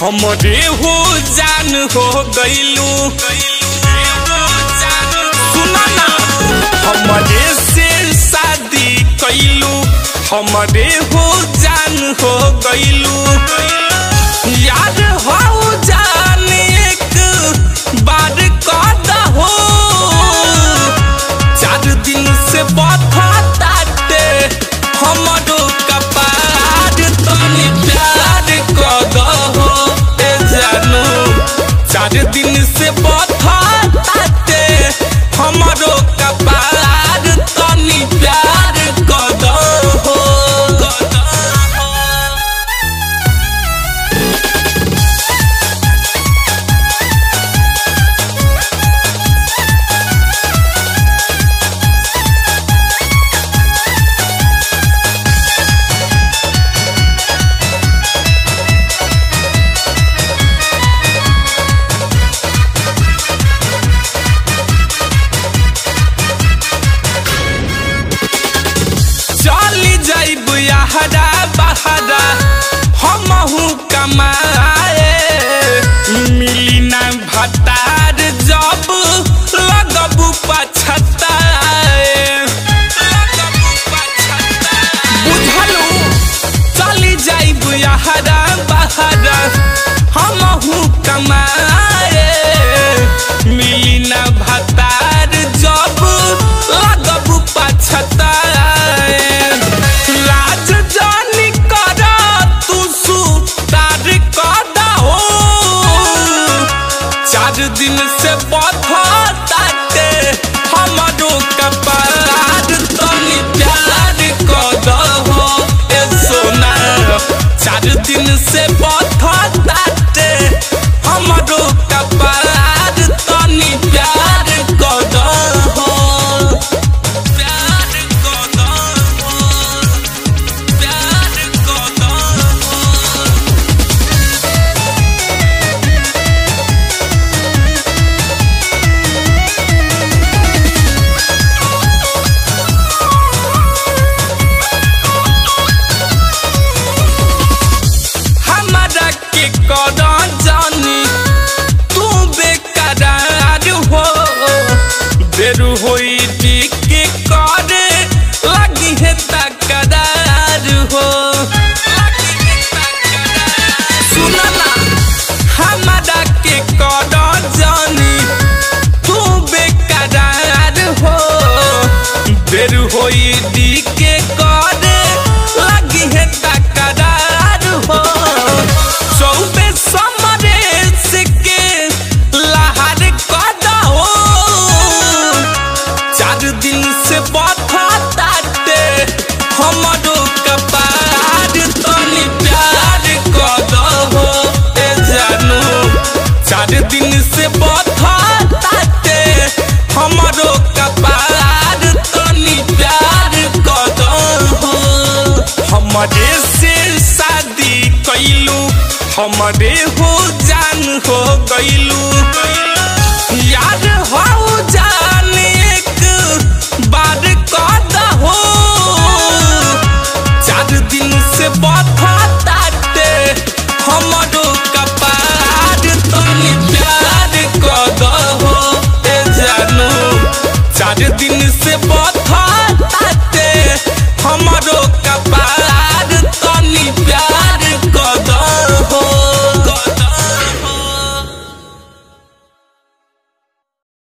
हमरे हो जान हो गैलू हमरे से शादी कैलू हमरे हो जान हो गैलू बियाहरा बहरा हमहू कमाए मिली ना भता say, but thought that हमारे हो जान हो गईलू यार हो जान एक बार कदा हो। चार दिन से बता ताते हमरो कपार तुम प्यार कदा हो। ए जानू, चार दिन से